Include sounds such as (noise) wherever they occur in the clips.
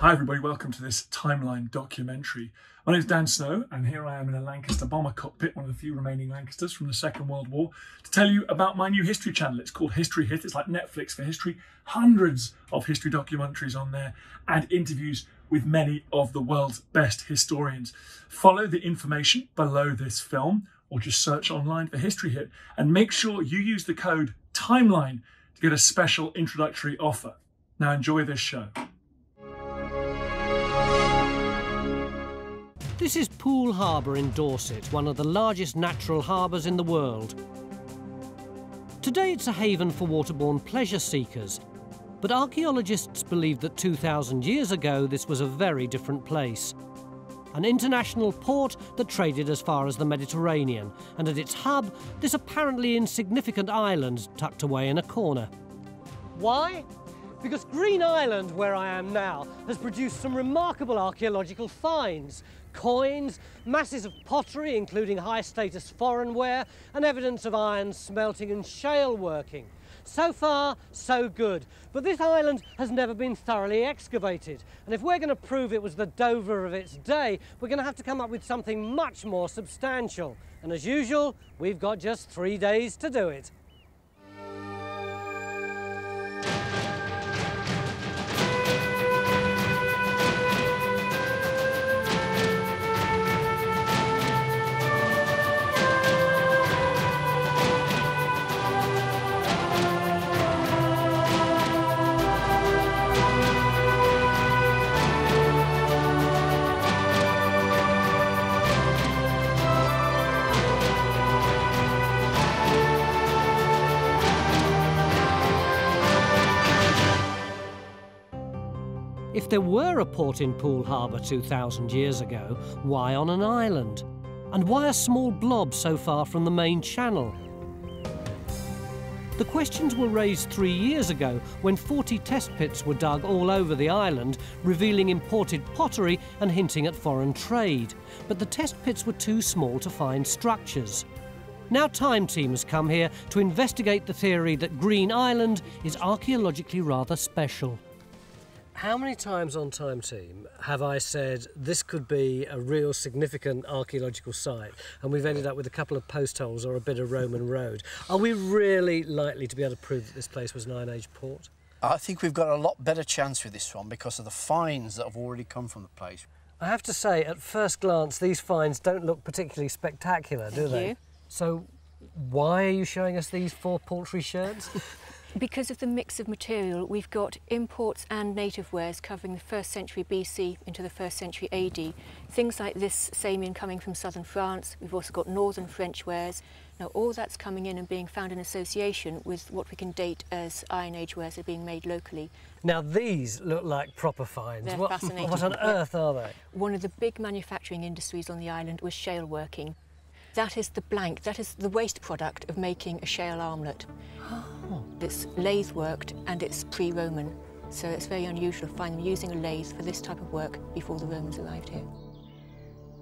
Hi, everybody. Welcome to this timeline documentary. My name is Dan Snow, and here I am in a Lancaster bomber cockpit, one of the few remaining Lancasters from the Second World War, to tell you about my new history channel. It's called History Hit. It's like Netflix for history. Hundreds of history documentaries on there and interviews with many of the world's best historians. Follow the information below this film or just search online for History Hit and make sure you use the code TIMELINE to get a special introductory offer. Now enjoy this show. This is Poole Harbour in Dorset, one of the largest natural harbours in the world. Today it's a haven for waterborne pleasure seekers, but archaeologists believe that 2,000 years ago this was a very different place. An international port that traded as far as the Mediterranean, and at its hub, this apparently insignificant island tucked away in a corner. Why? Because Green Island, where I am now, has produced some remarkable archaeological finds. Coins, masses of pottery, including high-status foreign ware, and evidence of iron smelting and shale working. So far, so good. But this island has never been thoroughly excavated. And if we're going to prove it was the Dover of its day, we're going to have to come up with something much more substantial. And as usual, we've got just three days to do it. There were a port in Poole Harbour 2,000 years ago, why on an island? And why a small blob so far from the main channel? The questions were raised three years ago when 40 test pits were dug all over the island, revealing imported pottery and hinting at foreign trade. But the test pits were too small to find structures. Now Time Team has come here to investigate the theory that Green Island is archaeologically rather special. How many times on Time Team have I said this could be a real significant archaeological site and we've ended up with a couple of post holes or a bit of Roman road? Are we really likely to be able to prove that this place was an Iron Age port? I think we've got a lot better chance with this one because of the finds that have already come from the place. I have to say, at first glance, these finds don't look particularly spectacular, do Thank they? you. So, why are you showing us these four paltry sherds? (laughs) Because of the mix of material, we've got imports and native wares covering the 1st century BC into the 1st century AD. Things like this Samian coming from southern France. We've also got northern French wares. Now all that's coming in and being found in association with what we can date as Iron Age wares that are being made locally. now, these look like proper finds. They're what, fascinating. (laughs) what on earth are they? One of the big manufacturing industries on the island was shale working. That is the blank, that is the waste product of making a shale armlet. Oh. It's lathe worked and it's pre-Roman, so it's very unusual to find them using a lathe for this type of work before the Romans arrived here.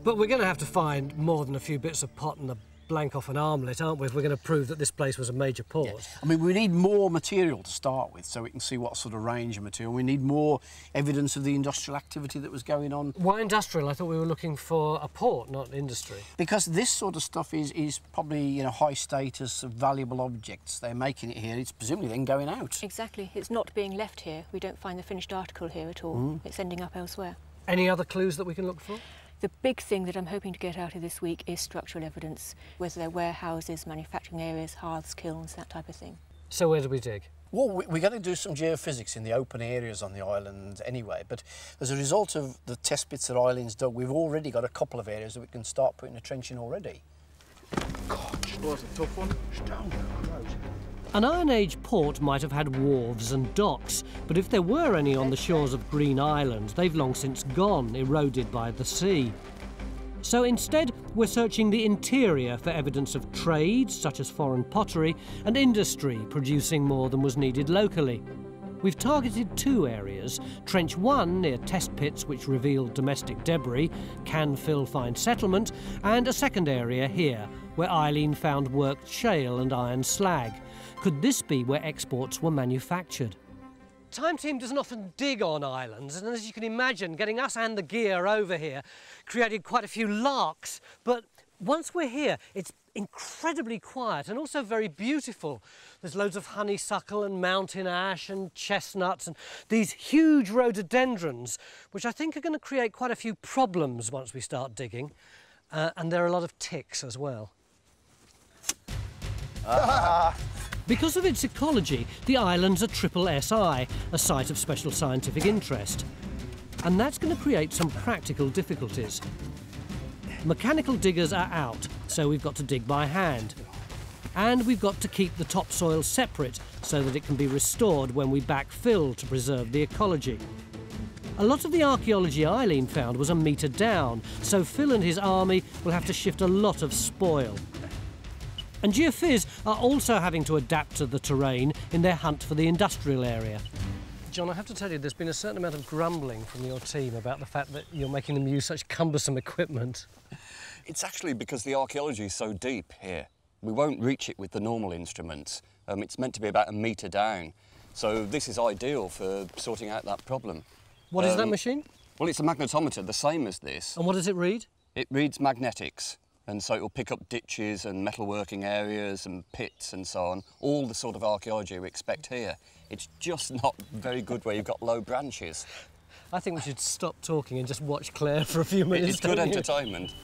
But we're going to have to find more than a few bits of pot and a blank off an armlet, aren't we, if we're going to prove that this place was a major port? I mean, we need more material to start with so we can see what sort of range of material. We need more evidence of the industrial activity that was going on Why industrial? I thought we were looking for a port, not industry. because this sort of stuff is, is probably, you know, high status, of valuable objects. They're making it here. It's presumably then going out. Exactly, it's not being left here. We don't find the finished article here at all. Mm. It's ending up elsewhere. Any other clues that we can look for? The big thing that I'm hoping to get out of this week is structural evidence, whether they're warehouses, manufacturing areas, hearths, kilns, that type of thing. So where do we dig? Well, we- we're going to do some geophysics in the open areas on the island anyway, but as a result of the test pits that Eileen's dug, we've already got a couple of areas that we can start putting a trench in already. Gosh, was a tough one. Stone. An Iron Age port might have had wharves and docks, but if there were any on the shores of Green Island, they've long since gone, eroded by the sea. So instead, we're searching the interior for evidence of trade, such as foreign pottery, and industry producing more than was needed locally. We've targeted two areas Trench 1 near test pits which revealed domestic debris, can fill Fine Settlement, and a second area here where Eileen found worked shale and iron slag. Could this be where exports were manufactured? Time Team doesn't often dig on islands, and as you can imagine, getting us and the gear over here created quite a few larks. But once we're here, it's incredibly quiet and also very beautiful. There's loads of honeysuckle and mountain ash and chestnuts and these huge rhododendrons, which I think are going to create quite a few problems once we start digging. Uh, and there are a lot of ticks as well. (laughs) Because of its ecology, the island's a triple SI, a site of special scientific interest. And that's going to create some practical difficulties. Mechanical diggers are out, so we've got to dig by hand. And we've got to keep the topsoil separate so that it can be restored when we backfill to preserve the ecology. A lot of the archaeology Eileen found was a metre down, so Phil and his army will have to shift a lot of spoil. And Geophys are also having to adapt to the terrain in their hunt for the industrial area. John, I have to tell you, there's been a certain amount of grumbling from your team about the fact that you're making them use such cumbersome equipment. (laughs) It's actually because the archaeology is so deep here. We won't reach it with the normal instruments. Um, it's meant to be about a metre down. So this is ideal for sorting out that problem. What is that Um, machine? Well, it's a magnetometer, the same as this. And what does it read? It reads magnetics, and so it will pick up ditches and metalworking areas and pits and so on, all the sort of archaeology we expect here. It's just not very good where you've got low branches. I think we should stop talking and just watch Claire for a few minutes. It's good entertainment.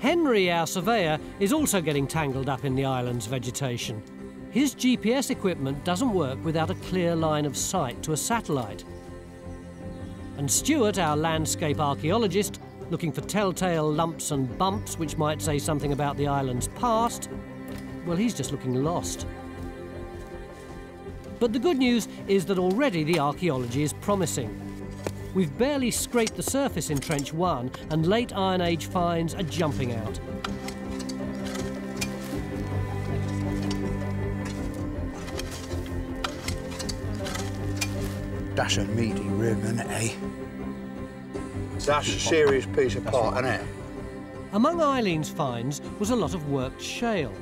Henry, our surveyor, is also getting tangled up in the island's vegetation. His GPS equipment doesn't work without a clear line of sight to a satellite. And Stuart, our landscape archaeologist, looking for telltale lumps and bumps which might say something about the island's past, well, he's just looking lost. But the good news is that already the archaeology is promising. We've barely scraped the surface in Trench 1 and late Iron Age finds are jumping out. That's a meaty it, eh? That's a serious piece of part, isn't it? Among Eileen's finds was a lot of worked shale.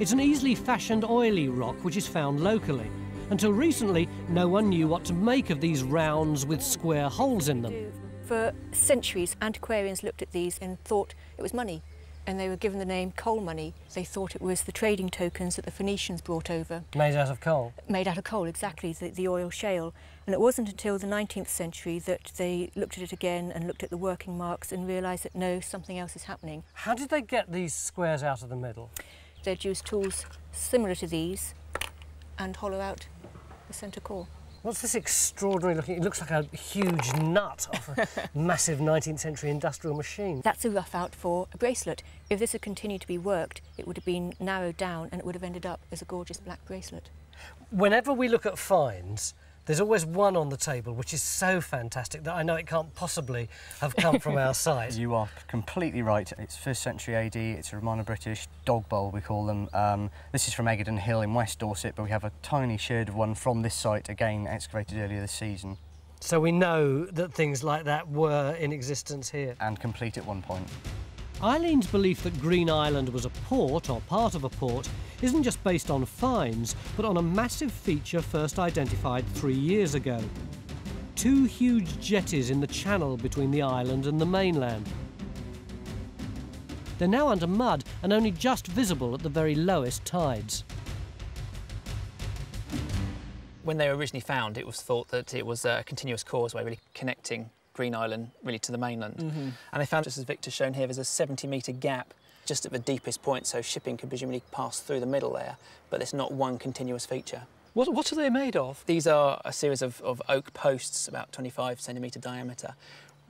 It's an easily fashioned oily rock which is found locally. Until recently, no one knew what to make of these rounds with square holes in them. For centuries, antiquarians looked at these and thought it was money, and they were given the name coal money. They thought it was the trading tokens that the Phoenicians brought over, Made out of coal. made out of coal, exactly, the, the oil shale. And it wasn't until the 19th century that they looked at it again and looked at the working marks and realised that no, something else is happening. How did they get these squares out of the middle? They'd use tools similar to these and hollow out the centre core. What's this extraordinary looking? It looks like a huge nut off a (laughs) massive 19th century industrial machine. That's a rough out for a bracelet. If this had continued to be worked, it would have been narrowed down and it would have ended up as a gorgeous black bracelet. Whenever we look at finds, there's always one on the table which is so fantastic that I know it can't possibly have come from our (laughs) site. You are completely right. It's first century AD. It's a Romano-British dog bowl, we call them. Um, this is from Eggardon Hill in West Dorset, but we have a tiny sherd of one from this site, again excavated earlier this season, So we know that things like that were in existence here. and complete at one point. Eileen's belief that Green Island was a port or part of a port isn't just based on finds, but on a massive feature first identified three years ago. Two huge jetties in the channel between the island and the mainland. They're now under mud and only just visible at the very lowest tides. When they were originally found, it was thought that it was a continuous causeway really connecting Green Island really to the mainland. Mm-hmm. And they found, just as Victor's shown here, there's a 70 metre gap just at the deepest point, so shipping could presumably pass through the middle there, but it's not one continuous feature. What, what are they made of? These are a series of, of oak posts, about 25 centimetre diameter,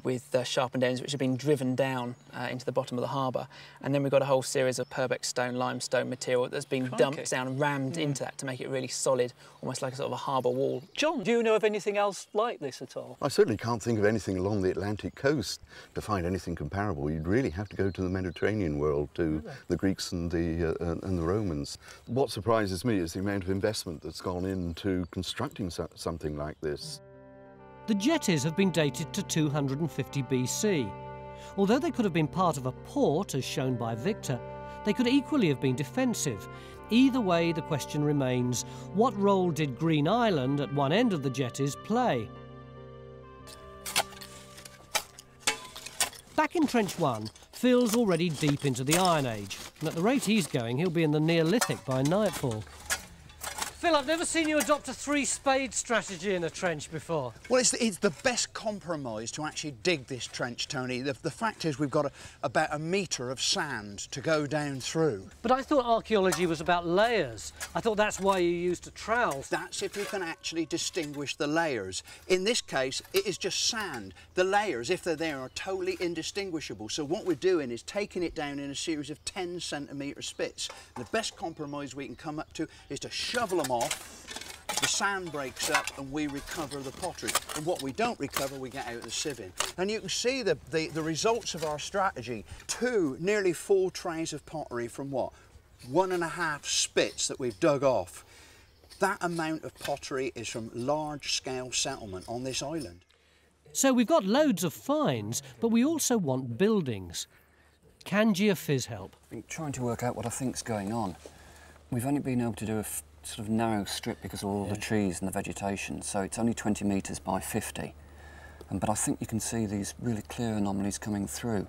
with uh, sharpened ends which have been driven down uh, into the bottom of the harbour. And then we've got a whole series of Purbeck stone, limestone material that's been Crikey. dumped down, rammed into that to make it really solid, almost like a sort of a harbour wall. John, do you know of anything else like this at all? I certainly can't think of anything along the Atlantic coast to find anything comparable. You'd really have to go to the Mediterranean world, to the Greeks and the, uh, and and the Romans. What surprises me is the amount of investment that's gone into constructing so- something like this. The jetties have been dated to 250 BC. Although they could have been part of a port, as shown by Victor, they could equally have been defensive. Either way, the question remains what role did Green Island at one end of the jetties play? Back in Trench 1, Phil's already deep into the Iron Age, and at the rate he's going, he'll be in the Neolithic by nightfall. Phil, I've never seen you adopt a three spade strategy in a trench before. Well, it's the, it's the best compromise to actually dig this trench, Tony. The, the fact is we've got a, about a metre of sand to go down through. But I thought archaeology was about layers. I thought that's why you used a trowel. That's if you can actually distinguish the layers. In this case, it is just sand. The layers, if they're there, are totally indistinguishable. So what we're doing is taking it down in a series of 10 centimetre spits. The best compromise we can come up to is to shovel them off, the sand breaks up and we recover the pottery. And what we don't recover, we get out of the sieving. And you can see the, the, the results of our strategy. Two, nearly four trays of pottery from what? One and a half spits that we've dug off. That amount of pottery is from large-scale settlement on this island. So we've got loads of finds, but we also want buildings. Can Geophys help? I've been trying to work out what I think's going on. We've only been able to do a sort of narrow strip because of all yeah. the trees and the vegetation. So it's only 20 metres by 50. Um, but I think you can see these really clear anomalies coming through.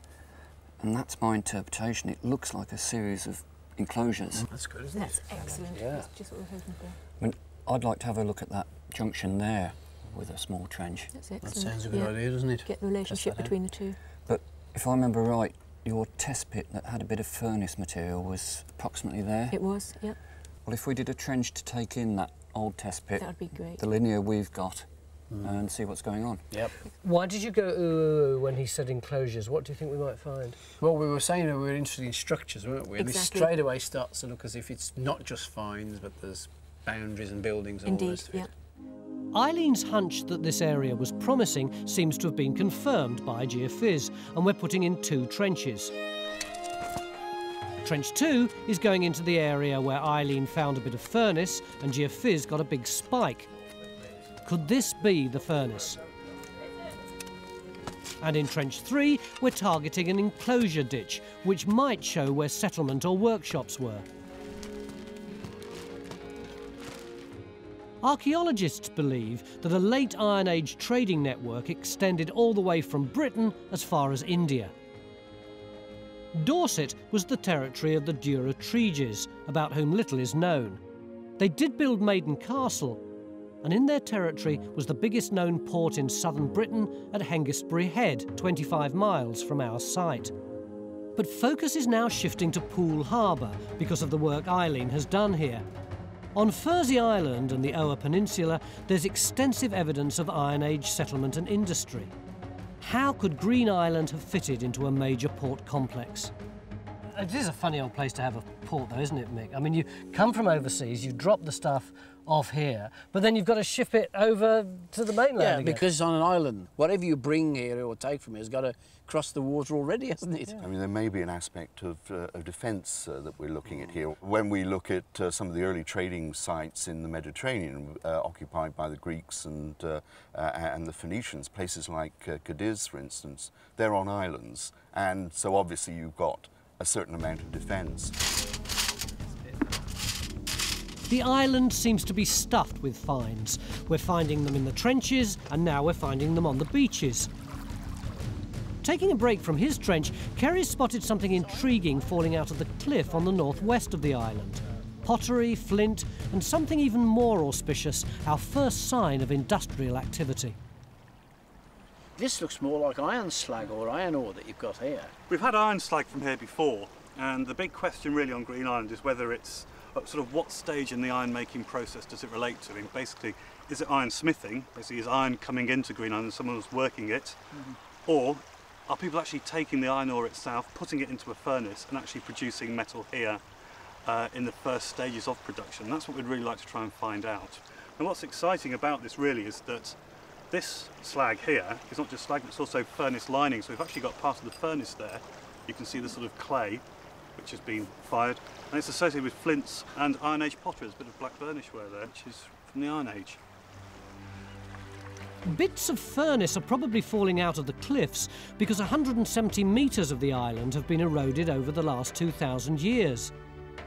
And that's my interpretation. It looks like a series of enclosures. Mm, that's good, isn't that's it? That's excellent. Yeah. That's just what we're hoping for. I mean, I'd like to have a look at that junction there with a small trench. That's excellent. That sounds a good yeah. idea, doesn't it? Get the relationship between the two. But if I remember right, your test pit that had a bit of furnace material was approximately there? It was, yep. Well, if we did a trench to take in that old test pit, that would be great. The linear we've got, mm. and see what's going on. Yep. Why did you go ooh, when he said enclosures? What do you think we might find? Well, we were saying that we were interested in structures, weren't we? And exactly. this straight away starts to look as if it's not just finds, but there's boundaries and buildings and Indeed, all this. Yeah. Eileen's hunch that this area was promising seems to have been confirmed by Geophys, and we're putting in two trenches. Trench 2 is going into the area where Eileen found a bit of furnace and Geophys got a big spike. Could this be the furnace? And in Trench 3, we're targeting an enclosure ditch, which might show where settlement or workshops were. Archaeologists believe that a late Iron Age trading network extended all the way from Britain as far as India. Dorset was the territory of the Durotriges, about whom little is known. They did build Maiden Castle, and in their territory was the biggest known port in southern Britain at Hengistbury Head, 25 miles from our site. But focus is now shifting to Poole Harbour because of the work Eileen has done here. On Furzey Island and the Ower Peninsula, there's extensive evidence of Iron Age settlement and industry. How could Green Island have fitted into a major port complex? It is a funny old place to have a port, though, isn't it, Mick? I mean, you come from overseas, you drop the stuff off here, but then you've got to ship it over to the mainland Yeah, again. because it's on an island. Whatever you bring here or take from here has got to cross the water already, (laughs) hasn't it? Yeah. I mean, there may be an aspect of, uh, of defence uh, that we're looking at here. When we look at uh, some of the early trading sites in the Mediterranean uh, occupied by the Greeks and, uh, uh, and the Phoenicians, places like Cadiz, for instance, they're on islands. And so obviously you've got a certain amount of defence. The island seems to be stuffed with finds. We're finding them in the trenches, and now we're finding them on the beaches. Taking a break from his trench, Kerry spotted something intriguing falling out of the cliff on the northwest of the island. Pottery, flint, and something even more auspicious, our first sign of industrial activity. This looks more like iron slag or iron ore that you've got here. We've had iron slag from here before, and the big question really on Green Island is whether it's uh, sort of what stage in the iron making process does it relate to? I mean, basically, is it iron smithing? Basically, is iron coming into Green Island and someone's working it? Mm -hmm. Or are people actually taking the iron ore itself, putting it into a furnace and actually producing metal here uh, in the first stages of production? That's what we'd really like to try and find out. And what's exciting about this really is that this slag here is not just slag, it's also furnace lining. So we've actually got part of the furnace there. You can see the sort of clay which has been fired. And it's associated with flints and Iron Age pottery. There's a bit of black burnished ware there, which is from the Iron Age. Bits of furnace are probably falling out of the cliffs because 170 metres of the island have been eroded over the last 2,000 years.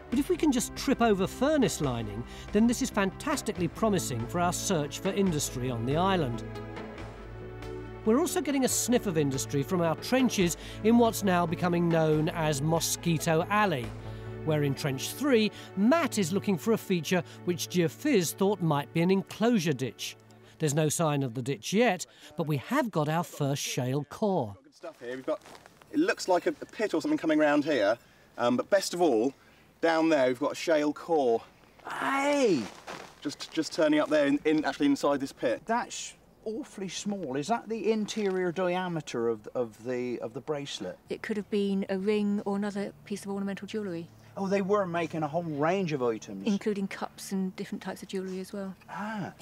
But if we can just trip over furnace lining, then this is fantastically promising for our search for industry on the island. We're also getting a sniff of industry from our trenches in what's now becoming known as Mosquito Alley, where in Trench 3, Matt is looking for a feature which Geophysics thought might be an enclosure ditch. There's no sign of the ditch yet, but we have got our first shale core. Good stuff here. We've got, it looks like a, a pit or something coming around here, um, but best of all, down there we've got a shale core. Hey! Just, just turning up there, in, in actually inside this pit. That's awfully small. Is that the interior diameter of, of, the, of the bracelet? It could have been a ring or another piece of ornamental jewellery, Oh, they were making a whole range of items. including cups and different types of jewellery as well. ah.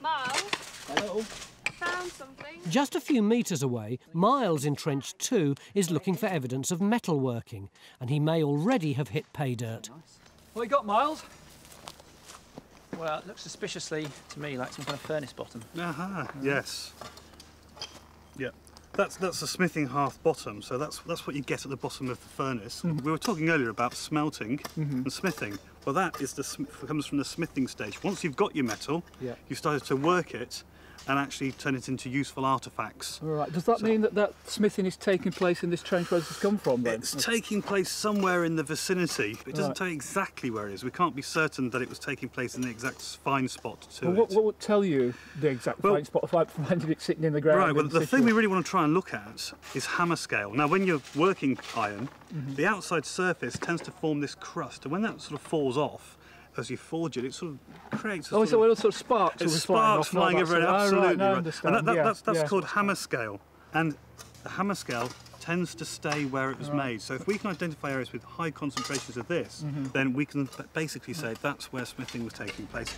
Miles, Hello? found something. Just a few metres away, Miles in Trench 2 is looking for evidence of metalworking, and he may already have hit pay dirt. What you got, Miles? Well, it looks suspiciously to me like some kind of furnace bottom. Aha, yes. Yep. That's that's a smithing hearth bottom, so that's that's what you get at the bottom of the furnace. Mm-hmm. We were talking earlier about smelting mm-hmm. and smithing. Well, that is the sm- comes from the smithing stage. Once you've got your metal, Yeah. you started to work it and actually turn it into useful artifacts. All right. Does that mean that that smithing is taking place in this trench where this has come from then? It's taking place somewhere in the vicinity. but It doesn't Right. tell you exactly where it is. We can't be certain that it was taking place in the exact find spot to Well, what, what would tell you the exact Well- find spot if I finding it sitting in the ground? Right, well, the thing we really want to try and look at is hammer scale. Now, when you're working iron, Mhm. the outside surface tends to form this crust, and when that sort of falls off, as you forge it, it sort of creates a Oh, sort so of, all sort of sparks it's will flying sparks off flying that everywhere, sort oh, absolutely. right, right. And that, that- yeah, that's, that's yeah. called hammer scale. And the hammer scale tends to stay where it was Right. made. So if we can identify areas with high concentrations of this, Mhm. then we can basically say that's where smithing was taking place.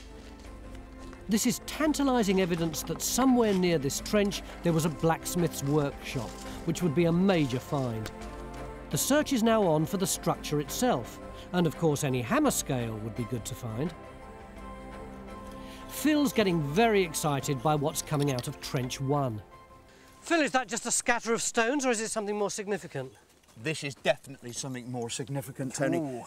This is tantalising evidence that somewhere near this trench there was a blacksmith's workshop, which would be a major find. The search is now on for the structure itself, and of course any hammer scale would be good to find. Phil's getting very excited by what's coming out of Trench 1. Phil, is that just a scatter of stones or is it something more significant? This is definitely something more significant, Tony. Ooh.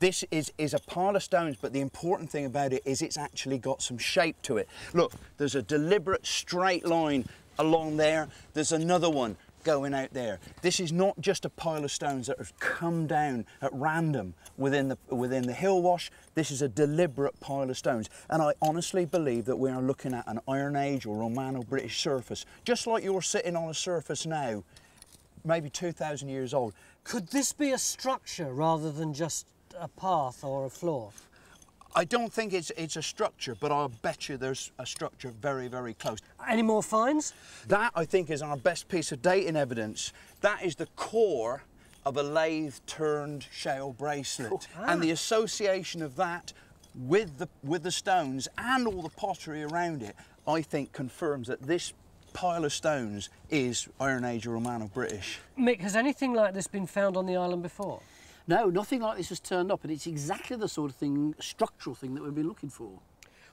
This is, is a pile of stones, but the important thing about it is it's actually got some shape to it. Look, there's a deliberate straight line along there. There's another one going out there. This is not just a pile of stones that have come down at random within the, within the hill wash. This is a deliberate pile of stones. And I honestly believe that we are looking at an Iron Age or Romano-British surface, just like you're sitting on a surface now, maybe 2,000 years old. Could this be a structure rather than just a path or a floor? I don't think it's it's a structure, but I'll bet you there's a structure very, very close. Any more finds? That I think is our best piece of dating evidence. That is the core of a lathe turned shale bracelet. Ah. And the association of that with the with the stones and all the pottery around it, I think confirms that this pile of stones is Iron Age or Romano British. Mick, has anything like this been found on the island before? No, nothing like this has turned up, and it's exactly the sort of thing, structural thing that we've been looking for.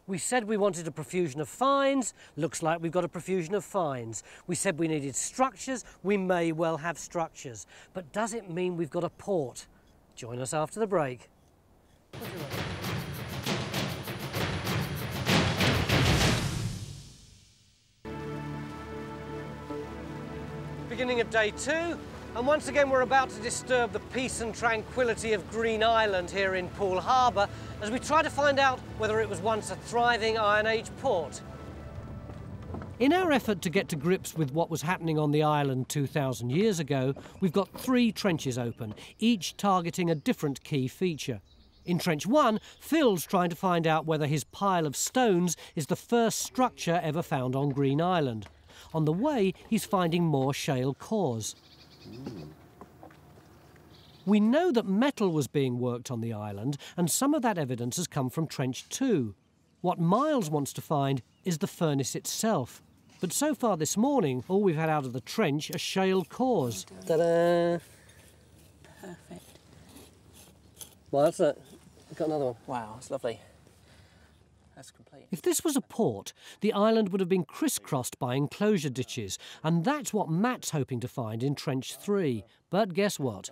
We said we wanted a profusion of finds. Looks like we've got a profusion of finds. We said we needed structures. We may well have structures. But does it mean we've got a port? Join us after the break. Beginning of day two, and once again we're about to disturb the peace and tranquility of Green Island here in Poole Harbour as we try to find out whether it was once a thriving Iron Age port. In our effort to get to grips with what was happening on the island 2,000 years ago, we've got three trenches open, each targeting a different key feature. In Trench 1, Phil's trying to find out whether his pile of stones is the first structure ever found on Green Island. On the way, he's finding more shale cores. We know that metal was being worked on the island, and some of that evidence has come from Trench 2. What Miles wants to find is the furnace itself. But so far this morning, all we've had out of the trench are shale cores. Ta-da! Perfect. Well, that's it. We've got another one. Wow, that's lovely. That's complete. If this was a port, the island would have been crisscrossed by enclosure ditches, and that's what Matt's hoping to find in Trench 3. But guess what?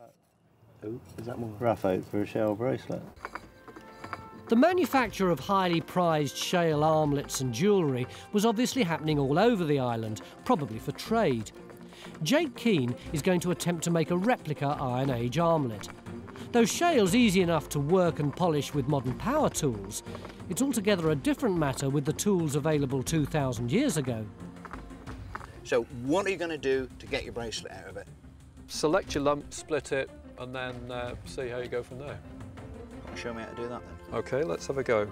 Oh, is that more rough out for a shale bracelet? The manufacture of highly prized shale armlets and jewellery was obviously happening all over the island, probably for trade. Jake Keen is going to attempt to make a replica Iron Age armlet. Though shale's easy enough to work and polish with modern power tools, it's altogether a different matter with the tools available 2,000 years ago. So what are you going to do to get your bracelet out of it? Select your lump, split it, and then uh, see how you go from there. Show me how to do that then. Okay, let's have a go.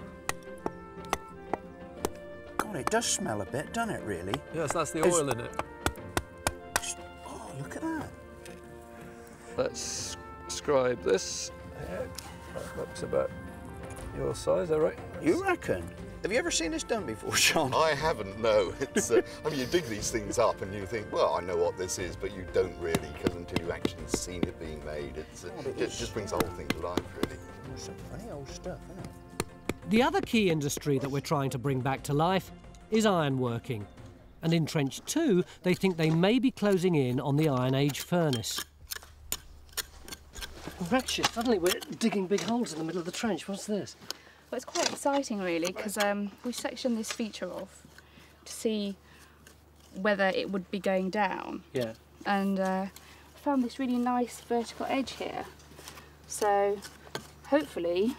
God, it does smell a bit, doesn't it, really? Yes, that's the It's- oil in it. Oh, look at that. Let's scribe this. Yeah, that looks about your size, all right? You reckon? Have you ever seen this done before, Sean? I haven't, no. It's, uh, I mean, you dig these things up and you think, well, I know what this is, but you don't really, because until you've actually seen it being made, it's, uh, Oh, but it it's- just brings the whole thing to life, really. Some funny old stuff, isn't it? The other key industry that we're trying to bring back to life is ironworking. And in Trench 2, they think they may be closing in on the Iron Age furnace. Raksha, suddenly we're digging big holes in the middle of the trench. What's this? Well, it's quite exciting, really, because um, we sectioned this feature off to see whether it would be going down. Yeah. And uh, found this really nice vertical edge here. So hopefully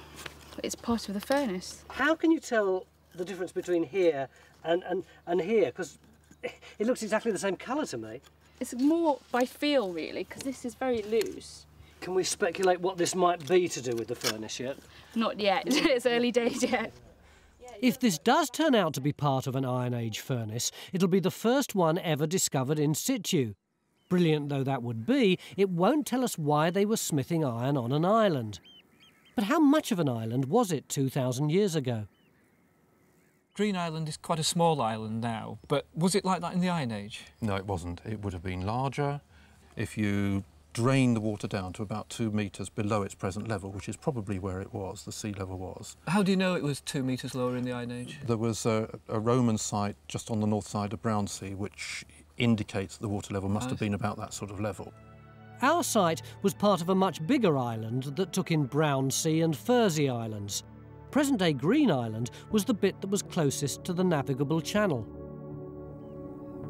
it's part of the furnace. How can you tell the difference between here and, and, and here? Because (laughs) it looks exactly the same colour to me. It's more by feel, really, because this is very loose. Can we speculate what this might be to do with the furnace yet? Not yet. (laughs) it's early days yet. If this does turn out to be part of an Iron Age furnace, it'll be the first one ever discovered in situ. Brilliant though that would be, it won't tell us why they were smithing iron on an island. But how much of an island was it 2,000 years ago? Green Island is quite a small island now, but was it like that in the Iron Age? No, it wasn't. It would have been larger if you drain the water down to about two metres below its present level, which is probably where it was, the sea level was. How do you know it was two metres lower in the Iron Age? There was a, a Roman site just on the north side of Brownsea, which indicates the water level must I have been about that sort of level. Our site was part of a much bigger island that took in Brownsea and Furzey Islands. Present day Green Island was the bit that was closest to the navigable channel.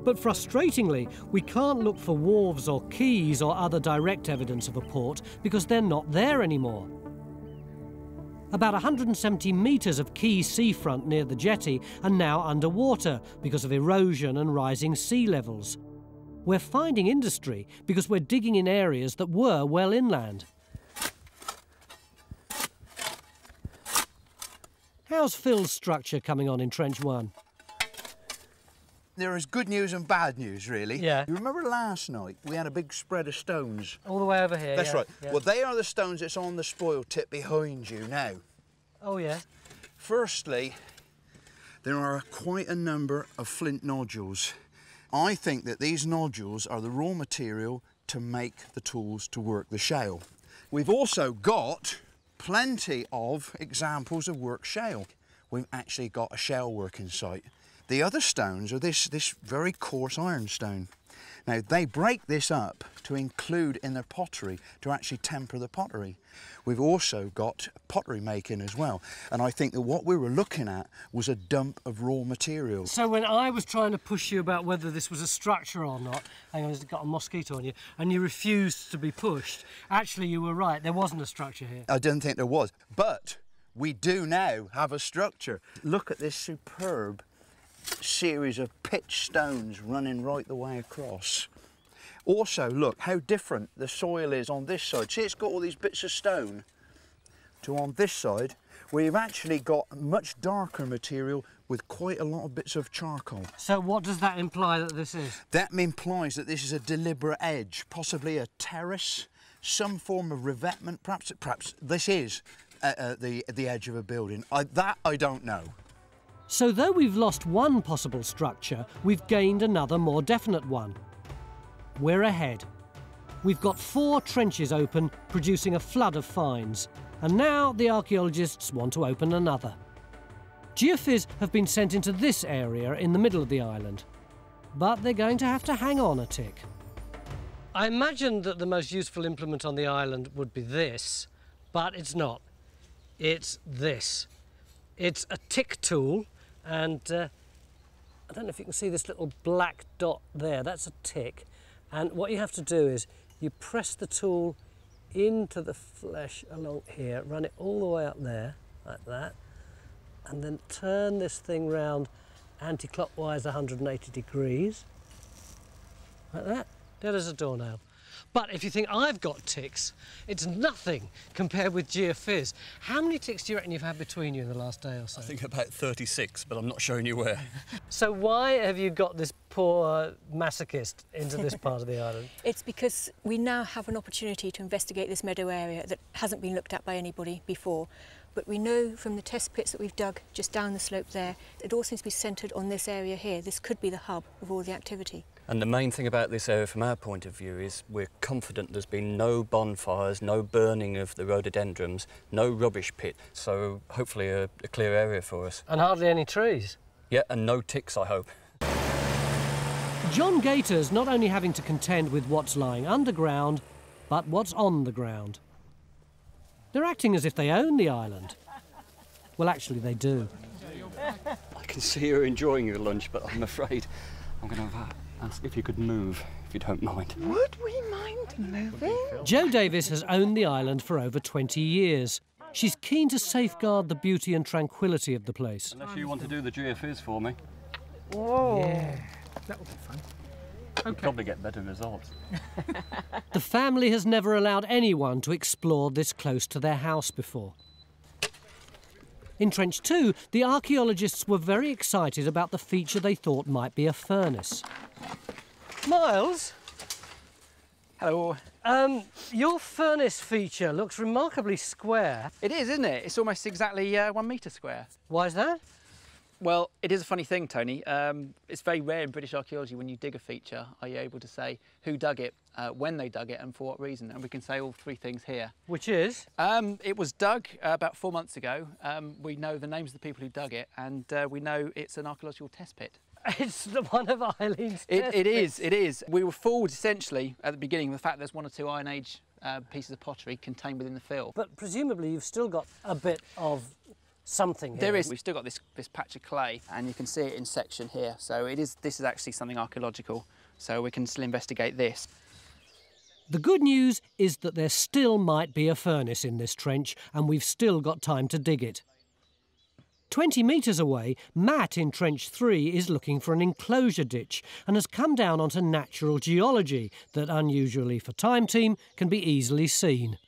But frustratingly, we can't look for wharves or quays or other direct evidence of a port because they're not there anymore. About 170 metres of quay seafront near the jetty are now underwater because of erosion and rising sea levels. We're finding industry because we're digging in areas that were well inland. How's Phil's structure coming on in Trench 1? There is good news and bad news, really. Yeah. You remember last night we had a big spread of stones? All the way over here. That's yeah, right. yeah. Well, they are the stones that's on the spoil tip behind you now. Oh, yeah. Firstly, there are quite a number of flint nodules. I think that these nodules are the raw material to make the tools to work the shale. We've also got plenty of examples of work shale. We've actually got a shale working site. The other stones are this, this very coarse ironstone. Now, they break this up to include in their pottery to actually temper the pottery. We've also got pottery making as well. And I think that what we were looking at was a dump of raw material. So when I was trying to push you about whether this was a structure or not, hang on, it's got a mosquito on you, and you refused to be pushed, actually you were right, there wasn't a structure here. I didn't think there was. But we do now have a structure. Look at this superb series of pitch stones running right the way across. Also, look how different the soil is on this side. See, it's got all these bits of stone to on this side, where you've actually got much darker material with quite a lot of bits of charcoal. So what does that imply that this is? That implies that this is a deliberate edge, possibly a terrace, some form of revetment. Perhaps, perhaps this is uh, uh, the the edge of a building. I, that I don't know. So, though we've lost one possible structure, we've gained another more definite one. We're ahead. We've got four trenches open, producing a flood of finds, and now the archaeologists want to open another. Geophys have been sent into this area in the middle of the island, but they're going to have to hang on a tick. I imagined that the most useful implement on the island would be this, but it's not. It's this. It's a tick tool, and uh, I don't know if you can see this little black dot there. That's a tick. And what you have to do is you press the tool into the flesh along here, run it all the way up there, like that, and then turn this thing round anti-clockwise 180 degrees, like that. Dead as a doornail. But if you think I've got ticks, it's nothing compared with Geophys. How many ticks do you reckon you've had between you in the last day or so? I think about 36, but I'm not showing you where. (laughs) So why have you got this poor masochist into this part of the (laughs) island? It's because we now have an opportunity to investigate this meadow area that hasn't been looked at by anybody before. But we know from the test pits that we've dug just down the slope there, it all seems to be centred on this area here. This could be the hub of all the activity. And the main thing about this area from our point of view is we're confident there's been no bonfires, no burning of the rhododendrons, no rubbish pit. So hopefully a, a clear area for us. And hardly any trees. Yeah, and no ticks, I hope. John Gater's not only having to contend with what's lying underground, but what's on the ground. They're acting as if they own the island. Well, actually, they do. I can see you're enjoying your lunch, but I'm afraid I'm going to have to ask if you could move, if you don't mind. Would we mind moving? Jo Davis has owned the island for over 20 years. She's keen to safeguard the beauty and tranquility of the place. Unless you want to do the geophys for me. Whoa. Yeah, that would be fun. You'll probably get better results. (laughs) The family has never allowed anyone to explore this close to their house before. In Trench 2, the archaeologists were very excited about the feature they thought might be a furnace. Miles? Hello. Um, your furnace feature looks remarkably square. It is, isn't it? It's almost exactly uh, one metre square. Why is that? Well, it is a funny thing, Tony. Um, it's very rare in British archaeology when you dig a feature, are you able to say who dug it, uh, when they dug it, and for what reason? And we can say all three things here. Which is? Um, it was dug uh, about four months ago. Um, we know the names of the people who dug it, and uh, we know it's an archaeological test pit. (laughs) It's the one of Eileen's It, test it is, it is. We were fooled essentially at the beginning with the fact there's one or two Iron Age uh, pieces of pottery contained within the fill. But presumably you've still got a bit of something here. There is. We've still got this, this patch of clay, and you can see it in section here. So it is. This is actually something archaeological. So we can still investigate this. The good news is that there still might be a furnace in this trench, and we've still got time to dig it. 20 metres away, Matt in Trench 3 is looking for an enclosure ditch and has come down onto natural geology that, unusually for Time Team, can be easily seen.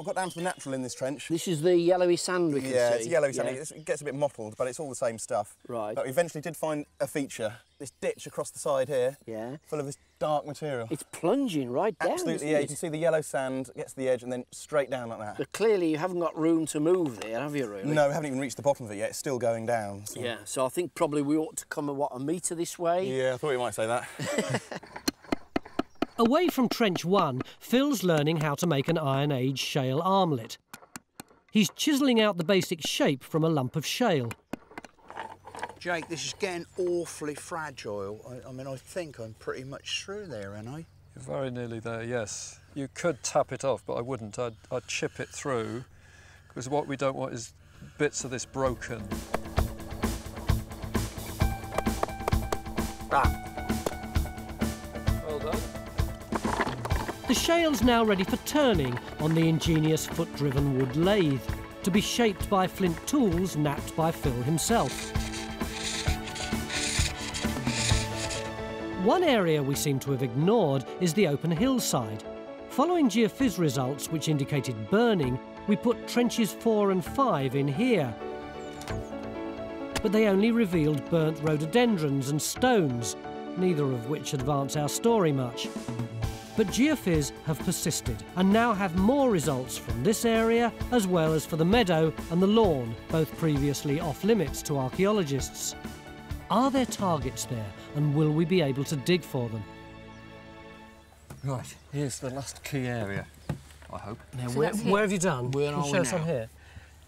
I've got down to the natural in this trench. This is the yellowy sand we can see. yeah, see. it's yellowy sand. Yeah. It gets a bit mottled, but it's all the same stuff. Right. But we eventually did find a feature, this ditch across the side here. Yeah. Full of this dark material. It's plunging right down. Absolutely, yeah. it? You can see the yellow sand gets to the edge and then straight down like that. But clearly you haven't got room to move there, have you really? No, we haven't even reached the bottom of it yet. It's still going down. so- Yeah, so I think probably we ought to come, what, a metre this way? Yeah, I thought you might say that. (laughs) Away from Trench 1, Phil's learning how to make an Iron Age shale armlet. He's chiselling out the basic shape from a lump of shale. Jake, this is getting awfully fragile. I, I mean, I think I'm pretty much through there, ain't I? You're very nearly there, yes. You could tap it off, but I wouldn't. I'd, I'd chip it through, because what we don't want is bits of this broken. Well The shale's now ready for turning on the ingenious foot-driven wood lathe, to be shaped by flint tools knapped by Phil himself. One area we seem to have ignored is the open hillside. Following geophys results which indicated burning, we put trenches 4 and 5 in here. But they only revealed burnt rhododendrons and stones, neither of which advance our story much. But geophys have persisted and now have more results from this area as well as for the meadow and the lawn, both previously off limits to archaeologists. Are there targets there and will we be able to dig for them? Right, here's the last key area, I hope. Now, So where- where have you done? Where Can you are show we us on now? here?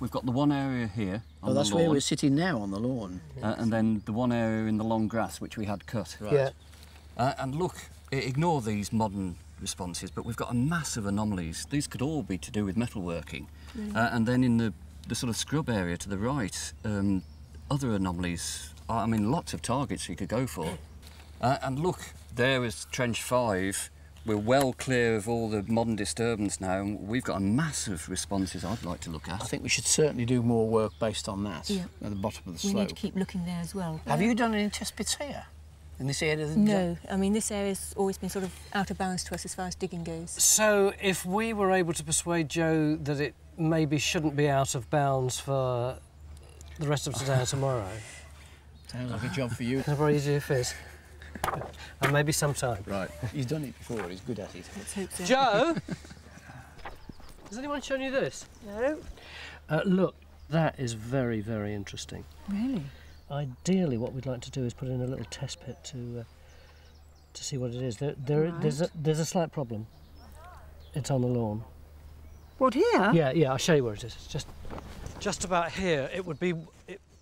We've got the one area here on Oh, the that's lawn, where we're sitting now, on the lawn. uh, and then the one area in the long grass which we had cut. Right. Yeah. Uh, and look, i- ignore these modern responses, but we've got a massive anomalies. These could all be to do with metalworking. Mm. Uh, and then in the, the sort of scrub area to the right, um, other anomalies. I mean, lots of targets you could go for. Uh, and look, there is Trench 5. We're well clear of all the modern disturbance now. and We've got a massive responses I'd like to look at. I think we should certainly do more work based on that Yeah. at the bottom of the We slope. need to keep looking there as well. Have you done any test pits here? In this area? of the No, I mean this area's always been sort of out of bounds to us as far as digging goes. So, if we were able to persuade Joe that it maybe shouldn't be out of bounds for the rest of today and tomorrow, Sounds like a job for you. can I borrow you your fizz? and maybe sometime. Right. He's done it before, he's good at it. Let's hope so. Joe, (laughs) has anyone shown you this? No. Uh, look, that is very, very interesting. Really? Ideally, what we'd like to do is put in a little test pit to uh, to see what it is. There, there, there's a there's a slight problem. It's on the lawn. What, here? Yeah, yeah. I'll show you where it is. It's just just about here. It would be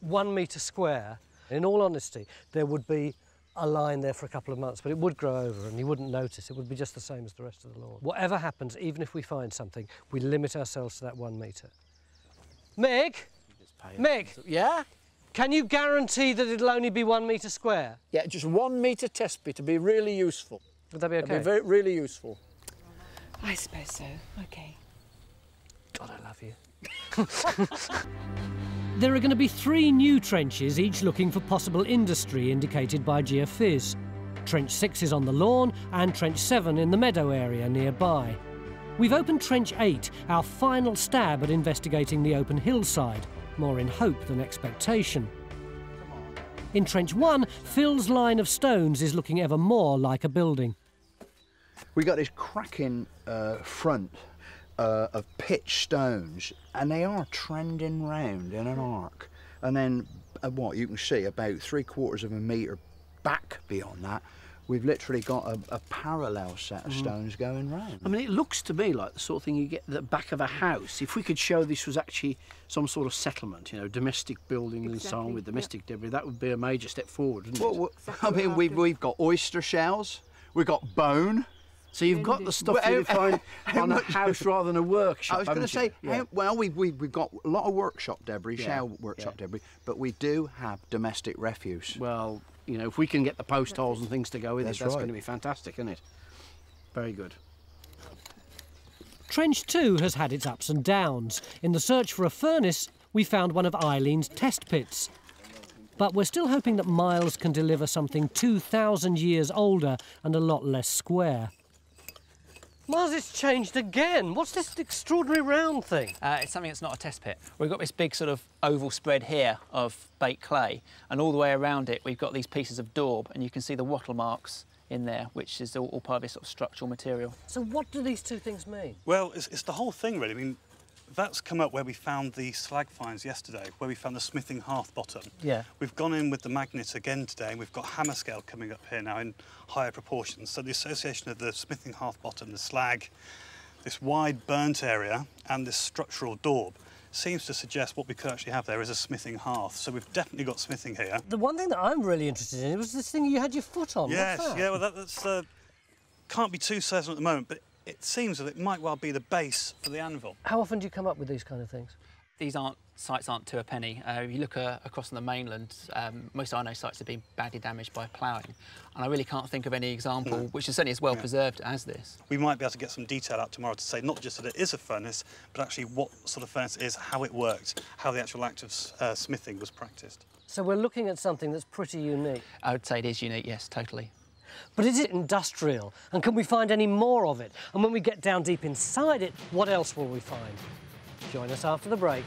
one metre square. In all honesty, there would be a line there for a couple of months, but it would grow over and you wouldn't notice. It would be just the same as the rest of the lawn. Whatever happens, even if we find something, we limit ourselves to that one metre. Meg, Meg, Yeah? Can you guarantee that it'll only be one metre square? Yeah, just one metre test bit to be really useful. Would that be That'd okay? be very, really useful. I suppose so. Okay. God, I love you. (laughs) There are going to be three new trenches, each looking for possible industry indicated by geophys. Trench 6 is on the lawn, and Trench 7 in the meadow area nearby. We've opened Trench 8, our final stab at investigating the open hillside, more in hope than expectation. In Trench 1, Phil's line of stones is looking ever more like a building. We got this cracking uh, front uh, of pitch stones, and they are trending round in an arc. And then, uh, what you can see, about three quarters of a metre back beyond that, we've literally got a, a parallel set of Mhm. stones going round. I mean, it looks to me like the sort of thing you get at the back of a house. If we could show this was actually some sort of settlement, you know, domestic buildings and so on Exactly, with yeah. domestic debris, that would be a major step forward, wouldn't Well, it? well, I mean, we've, we've got oyster shells, we've got bone. So you've got the stuff you'd find (laughs) on a house rather than a workshop. (laughs) I was going to say. Yeah. how, well, we, we, we've got a lot of workshop debris, Yeah, shell workshop debris, but we do have domestic refuse. Well, you know, if we can get the post holes and things to go with That's it, that's right. going to be fantastic, isn't it? Very good. Trench 2 has had its ups and downs. In the search for a furnace, we found one of Eileen's test pits. But we're still hoping that Miles can deliver something 2,000 years older and a lot less square. Miles, it's changed again. What's this extraordinary round thing? Uh, it's something that's not a test pit. We've got this big sort of oval spread here of baked clay, and all the way around it we've got these pieces of daub, and you can see the wattle marks in there, which is all, all part of this sort of structural material. So what do these two things mean? Well, it's, it's the whole thing, really. I mean, that's come up where we found the slag finds yesterday, where we found the smithing hearth bottom. Yeah. We've gone in with the magnet again today, and we've got hammer scale coming up here now in higher proportions. So the association of the smithing hearth bottom, the slag, this wide burnt area, and this structural daub seems to suggest what we could actually have there is a smithing hearth. So we've definitely got smithing here. The one thing that I'm really interested in was this thing you had your foot on. Yes, yeah, well, that, that's uh, can't be too certain at the moment, but it seems that it might well be the base for the anvil. How often do you come up with these kind of things? These aren't sites aren't to a penny. Uh, if you look uh, across on the mainland, um, most I know sites have been badly damaged by ploughing, and I really can't think of any example No. which is certainly as well Yeah. preserved as this. We might be able to get some detail out tomorrow to say not just that it is a furnace, but actually what sort of furnace it is, how it worked, how the actual act of uh, smithing was practiced. So we're looking at something that's pretty unique. I would say it is unique, yes, totally. But is it industrial? And can we find any more of it? And when we get down deep inside it, what else will we find? Join us after the break.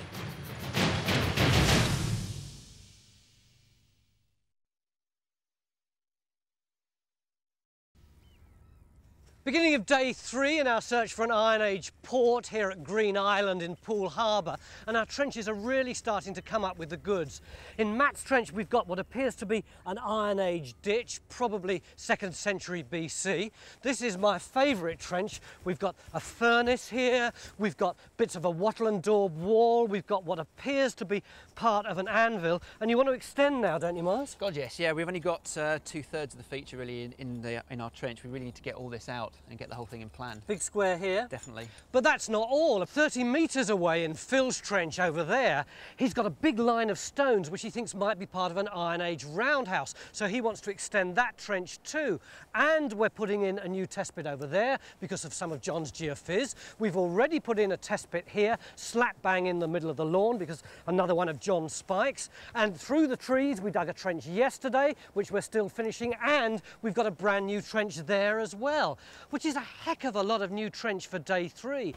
Beginning of day three in our search for an Iron Age port here at Green Island in Poole Harbour, and our trenches are really starting to come up with the goods. In Matt's trench, we've got what appears to be an Iron Age ditch, probably second century BC. This is my favourite trench. We've got a furnace here, we've got bits of a wattle and daub wall, we've got what appears to be part of an anvil, and you want to extend now, don't you, Miles? God, yes, yeah. We've only got uh, two thirds of the feature really in, in the in our trench. We really need to get all this out. Out and get the whole thing in plan. Big square here. Definitely. But that's not all. 30 metres away in Phil's trench over there, he's got a big line of stones which he thinks might be part of an Iron Age roundhouse. So he wants to extend that trench too. And we're putting in a new test pit over there because of some of John's geophys. We've already put in a test pit here, slap bang in the middle of the lawn because another one of John's spikes. And through the trees, we dug a trench yesterday, which we're still finishing, and we've got a brand new trench there as well, which is a heck of a lot of new trench for day three.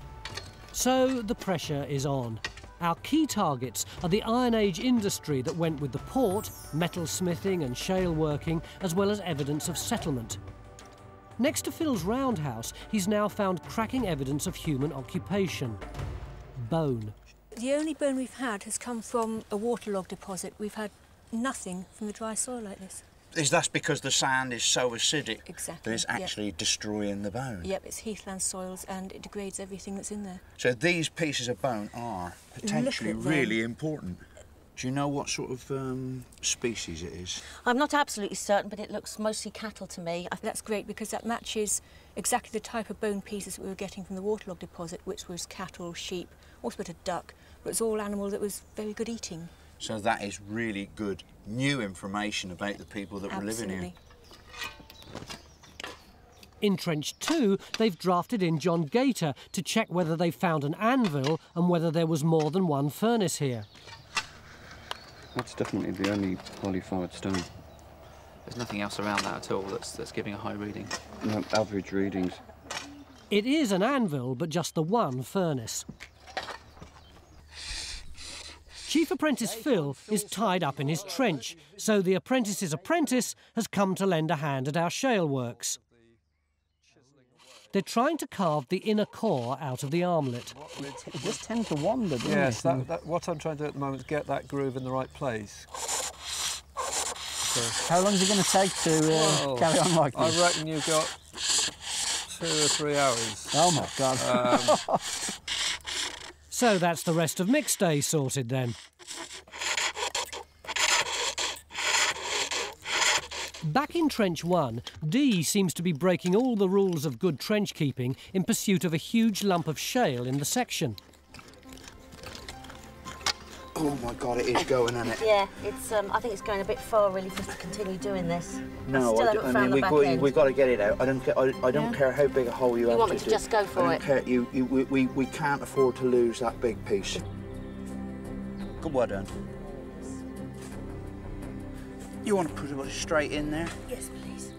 So the pressure is on. Our key targets are the Iron Age industry that went with the port, metal smithing and shale working, as well as evidence of settlement. Next to Phil's roundhouse, he's now found cracking evidence of human occupation. Bone. The only bone we've had has come from a waterlogged deposit. We've had nothing from the dry soil like this. Is that because the sand is so acidic Exactly, that it's yep. actually destroying the bone? Yep, it's heathland soils and it degrades everything that's in there. So these pieces of bone are potentially really important. Do you know what sort of um, species it is? I'm not absolutely certain, but it looks mostly cattle to me. That's great because that matches exactly the type of bone pieces that we were getting from the waterlogged deposit, which was cattle, sheep, also a bit of duck, but it's all animal that was very good eating. So that is really good new information about the people that were living here. In Trench 2, they've drafted in John Gater to check whether they found an anvil and whether there was more than one furnace here. That's definitely the only polyfired stone. There's nothing else around that at all that's, that's giving a high reading. No, average readings. It is an anvil, but just the one furnace. Chief Apprentice Phil is tied up in his trench, so the apprentice's apprentice has come to lend a hand at our shale works. They're trying to carve the inner core out of the armlet. It does tend to wander, doesn't Yes, it? that, that, what I'm trying to do at the moment is get that groove in the right place. So, How long is it going to take to uh, Well, carry on like this? I reckon you've got two or three hours. Oh my God. Um, (laughs) So that's the rest of Mick's day sorted then. Back in Trench 1, Dee seems to be breaking all the rules of good trench keeping in pursuit of a huge lump of shale in the section. Oh my God, it is going, isn't it? Yeah, it's. Um, I think it's going a bit far, really, for us to continue doing this. No, Still I, haven't d- I found mean the we back got end. we got to get it out. I don't care. I, I don't Yeah. care how big a hole you, You have want to me to do. just go for I don't it? Care. You, you, we, we, we can't afford to lose that big piece. Good well done. You want to put it straight in there? Yes, please.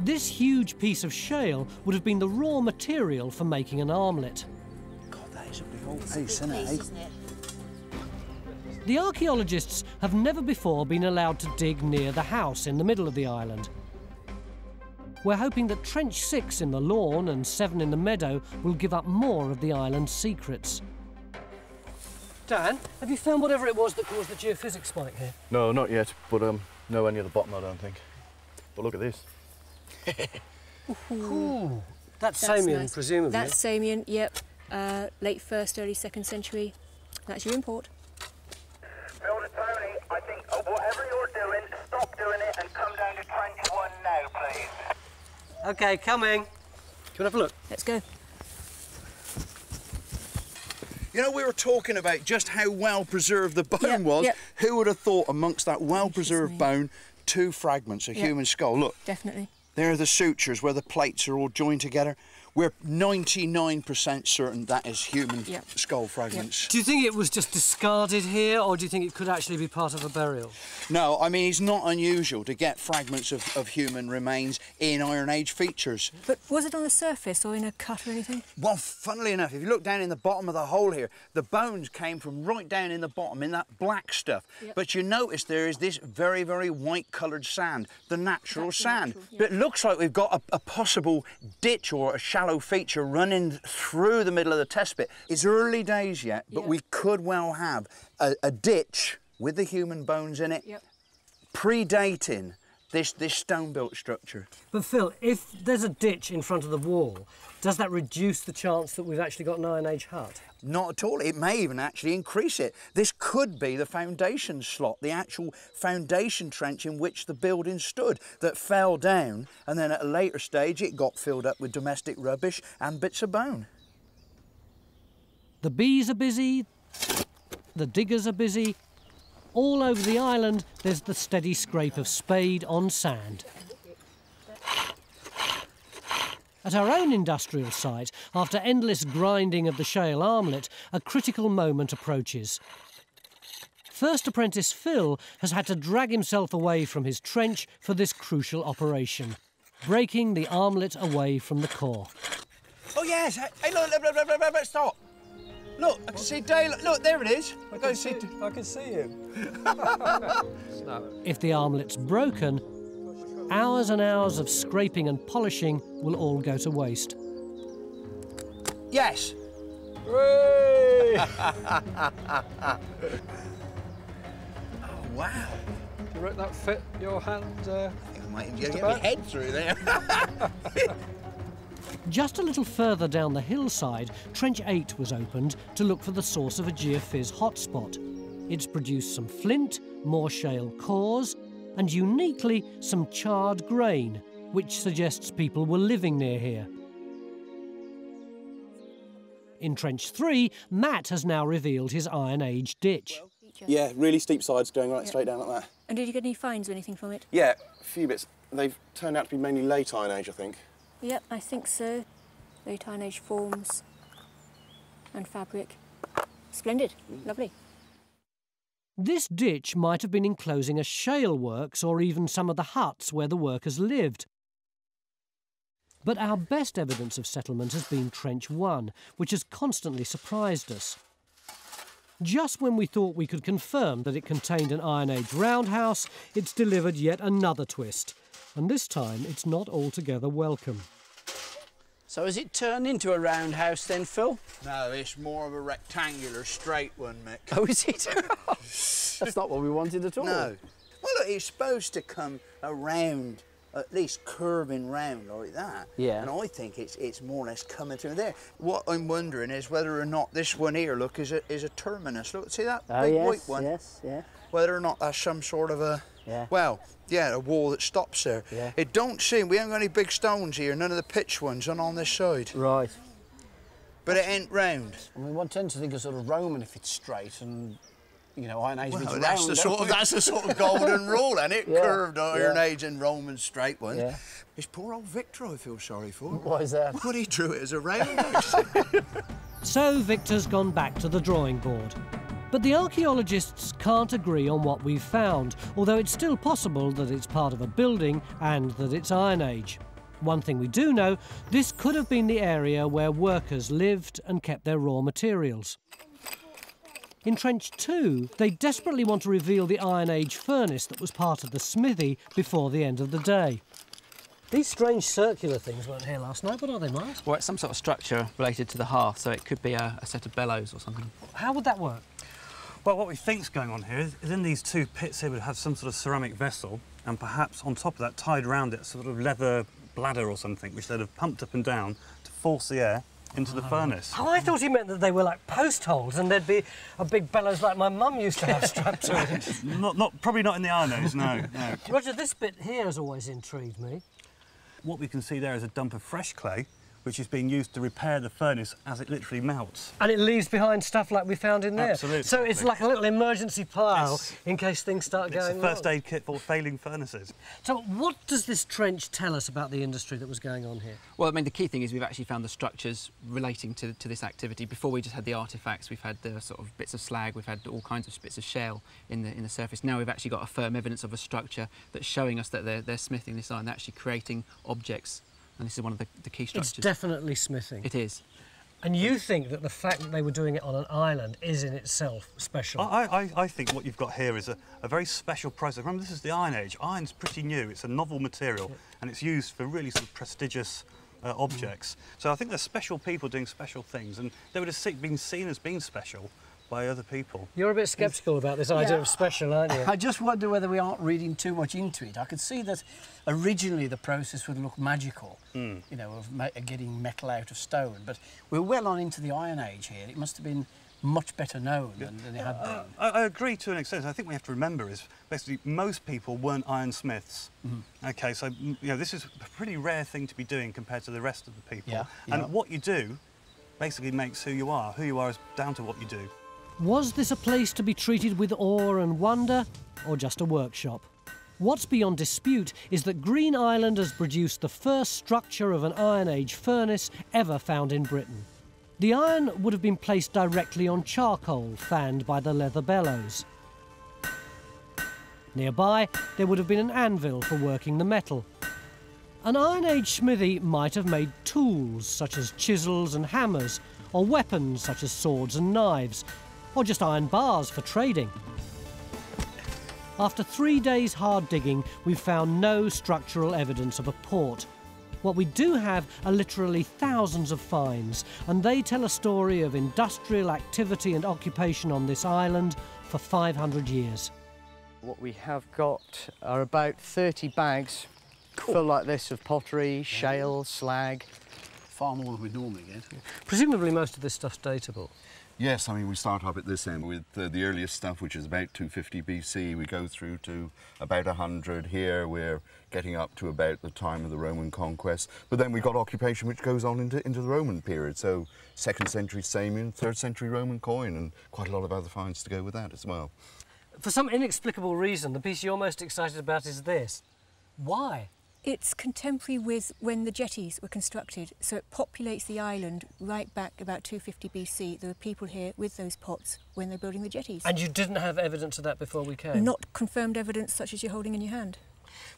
This huge piece of shale would have been the raw material for making an armlet. God, that is a big old piece, isn't it? eh? The archaeologists have never before been allowed to dig near the house in the middle of the island. We're hoping that Trench 6 in the lawn and 7 in the meadow will give up more of the island's secrets. Dan, have you found whatever it was that caused the geophysics spike here? No, not yet, but um, nowhere near the bottom, I don't think. But look at this. (laughs) Ooh, that's, Samian, nice. presumably. That's Samian, yep. Uh, late first, early second century. That's your import. I think uh, whatever you're doing, stop doing it and come down to trench one now, please. OK, coming. Do you want to have a look? Let's go. You know, we were talking about just how well preserved the bone Yep, was. yep. Who would have thought amongst that well preserved bone, two fragments, a Yep. human skull? Look, Definitely. there are the sutures where the plates are all joined together. We're 99% certain that is human skull fragments. Do you think it was just discarded here, or do you think it could actually be part of a burial? No, I mean, it's not unusual to get fragments of, of human remains in Iron Age features. But was it on the surface or in a cut or anything? Well, funnily enough, if you look down in the bottom of the hole here, the bones came from right down in the bottom, in that black stuff. Yep. But you notice there is this very, very white coloured sand, the natural sand. But it looks like we've got a, a possible ditch or a shallow feature running through the middle of the test pit. It's early days yet, but we could well have a, a ditch with the human bones in it, Yep. predating this, this stone-built structure. But Phil, if there's a ditch in front of the wall, does that reduce the chance that we've actually got an Iron Age hut? Not at all. It may even actually increase it. This could be the foundation slot, the actual foundation trench in which the building stood that fell down and then at a later stage it got filled up with domestic rubbish and bits of bone. The bees are busy, the diggers are busy. All over the island, there's the steady scrape of spade on sand. At our own industrial site, after endless grinding of the shale armlet, a critical moment approaches. First apprentice Phil has had to drag himself away from his trench for this crucial operation, breaking the armlet away from the core. Oh yes! Hey, hey, look, look, look, look, look, look, stop! Look, I can see daylight. Look, there it is. I, can see. I can see you. (laughs) If the armlet's broken, hours and hours of scraping and polishing will all go to waste. Yes. (laughs) oh wow! Do you reckon that fit your hand? Uh, I might just get my head through there. (laughs) Just a little further down the hillside, Trench 8 was opened to look for the source of a geophys hotspot. It's produced some flint, more shale cores, and uniquely, some charred grain, which suggests people were living near here. In Trench 3, Matt has now revealed his Iron Age ditch. Yeah, really steep sides going right Yeah. straight down like that. And did you get any finds or anything from it? Yeah, a few bits. They've turned out to be mainly late Iron Age, I think. Yep, I think so. Late Iron Age forms and fabric. Splendid, mm. lovely. This ditch might have been enclosing a shale works or even some of the huts where the workers lived. But our best evidence of settlement has been Trench 1, which has constantly surprised us. Just when we thought we could confirm that it contained an Iron Age roundhouse, it's delivered yet another twist. And this time it's not altogether welcome. So has it turned into a roundhouse then, Phil? no, it's more of a rectangular, straight one, Mick. Oh, is it? (laughs) That's not what we wanted at all. No. Well, look, it's supposed to come around, at least curving round like that. Yeah. And I think it's it's more or less coming through there. What I'm wondering is whether or not this one here, look, is a is a terminus. Look, see that Oh, big yes, white one? yes, yeah. Whether or not that's some sort of a Yeah. well, yeah, a wall that stops there. Yeah. It don't seem we haven't got any big stones here, none of the pitch ones on on this side. Right. But it ain't round. I mean, one tends to think of sort of Roman if it's straight and, you know, Iron Age Well, if that's round. the sort of we? that's the sort of golden (laughs) rule, and it Yeah, curved Iron yeah. Age and Roman straight ones. Yeah. It's poor old Victor I feel sorry for. Why is that? Well, he drew it as a roundhouse. (laughs) So Victor's gone back to the drawing board. But the archaeologists can't agree on what we've found, although it's still possible that it's part of a building and that it's Iron Age. One thing we do know, this could have been the area where workers lived and kept their raw materials. In Trench 2, they desperately want to reveal the Iron Age furnace that was part of the smithy before the end of the day. These strange circular things weren't here last night. What are they, Miles? Well, it's some sort of structure related to the hearth, so it could be a, a set of bellows or something. How would that work? Well, what we think's going on here is, is in these two pits here would have some sort of ceramic vessel, and perhaps on top of that, tied around it, a sort of leather bladder or something, which they'd have pumped up and down to force the air into the oh. furnace. Oh, I thought he meant that they were like post holes and there'd be a big bellows like my mum used to have (laughs) strapped to it. (laughs) not, not, probably not in the Iron Age, no, no. Roger, this bit here has always intrigued me. What we can see there is a dump of fresh clay, which is being used to repair the furnace as it literally melts. And it leaves behind stuff like we found in there. Absolutely. So it's like a little emergency pile Yes. in case things start It's going a first wrong. aid kit for failing furnaces. So what does this trench tell us about the industry that was going on here? Well, I mean, the key thing is we've actually found the structures relating to, to this activity. Before we just had the artefacts, we've had the sort of bits of slag, we've had all kinds of bits of shale in the in the surface. Now we've actually got a firm evidence of a structure that's showing us that they're, they're smithing this iron, they're actually creating objects. And this is one of the, the key structures. It's definitely smithing. It is. And you think that the fact that they were doing it on an island is in itself special? I, I, I think what you've got here is a, a very special process. Remember, this is the Iron Age. Iron's pretty new. It's a novel material, and it's used for really sort of prestigious uh, objects. So I think there's special people doing special things, and they would have se- been seen as being special by other people. You're a bit sceptical about this idea Yeah. of special, aren't you? I just wonder whether we aren't reading too much into it. I could see that originally the process would look magical, Mm. you know, of ma- getting metal out of stone. But we're well on into the Iron Age here. It must have been much better known than, than it had been. I, I agree to an extent. I think we have to remember is basically most people weren't ironsmiths. Mhm. Okay, so mm, you know this is a pretty rare thing to be doing compared to the rest of the people. Yeah, And what you do basically makes who you are. Who you are is down to what you do. Was this a place to be treated with awe and wonder, or just a workshop? What's beyond dispute is that Green Island has produced the first structure of an Iron Age furnace ever found in Britain. The iron would have been placed directly on charcoal fanned by the leather bellows. Nearby, there would have been an anvil for working the metal. An Iron Age smithy might have made tools such as chisels and hammers, or weapons such as swords and knives, or just iron bars for trading. After three days hard digging, we've found no structural evidence of a port. What we do have are literally thousands of finds, and they tell a story of industrial activity and occupation on this island for 500 years. What we have got are about 30 bags full like this of pottery, shale, slag. Far more than we normally get. Presumably most of this stuff's dateable. Yes, I mean, we start up at this end with uh, the earliest stuff, which is about 250 BC. We go through to about 100. Here we're getting up to about the time of the Roman conquest. But then we've got occupation which goes on into, into the Roman period. So second century Samian, third century Roman coin, and quite a lot of other finds to go with that as well. For some inexplicable reason, the piece you're most excited about is this. Why? It's contemporary with when the jetties were constructed, so it populates the island right back about 250 BC. There were people here with those pots when they're building the jetties. And you didn't have evidence of that before we came? Not confirmed evidence such as you're holding in your hand.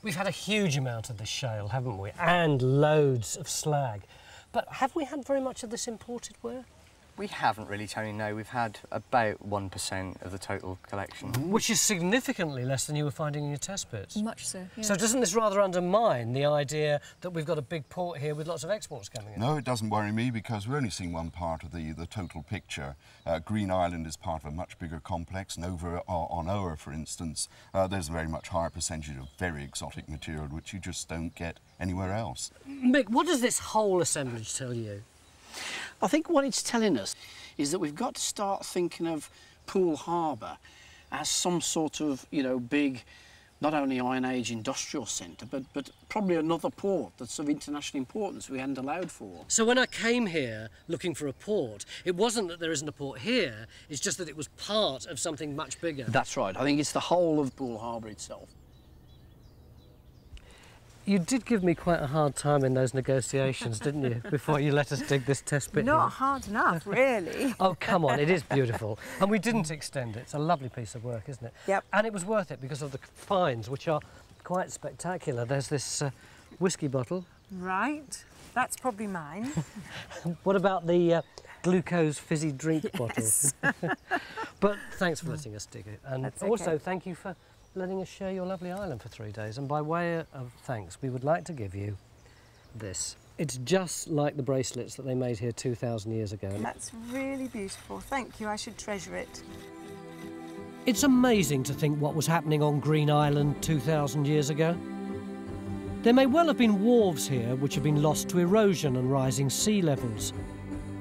We've had a huge amount of this shale, haven't we? And loads of slag. But have we had very much of this imported ware? We haven't really, Tony, no. We've had about 1% of the total collection. Which is significantly less than you were finding in your test pits. Much so, yeah. So doesn't this rather undermine the idea that we've got a big port here with lots of exports coming in? No, it doesn't worry me because we're only seeing one part of the, the total picture. Uh, Green Island is part of a much bigger complex, and over uh, on Ower, for instance, uh, there's a very much higher percentage of very exotic material which you just don't get anywhere else. Mick, what does this whole assemblage tell you? I think what it's telling us is that we've got to start thinking of Poole Harbour as some sort of, you know, big, not only Iron Age industrial centre, but, but probably another port that's of international importance we hadn't allowed for. So when I came here looking for a port, it wasn't that there isn't a port here, it's just that it was part of something much bigger. That's right. I think it's the whole of Poole Harbour itself. You did give me quite a hard time in those negotiations, didn't you, before you let us dig this test pit? Not hard enough, really. (laughs) Oh, come on, it is beautiful. And we didn't extend it. It's a lovely piece of work, isn't it? Yep. And it was worth it because of the finds, which are quite spectacular. There's this uh, whiskey bottle. Right. That's probably mine. (laughs) What about the uh, glucose fizzy drink (laughs) Yes. bottle? but thanks for letting us dig it. And That's also, okay. thank you for letting us share your lovely island for three days. And by way of thanks, we would like to give you this. It's just like the bracelets that they made here 2,000 years ago. That's really beautiful. Thank you. I should treasure it. It's amazing to think what was happening on Green Island 2,000 years ago. There may well have been wharves here which have been lost to erosion and rising sea levels.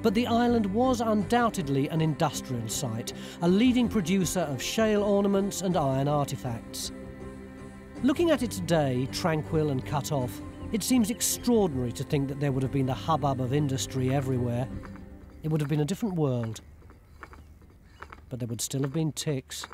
But the island was undoubtedly an industrial site, a leading producer of shale ornaments and iron artifacts. Looking at it today, tranquil and cut off, it seems extraordinary to think that there would have been the hubbub of industry everywhere. It would have been a different world. But there would still have been ticks.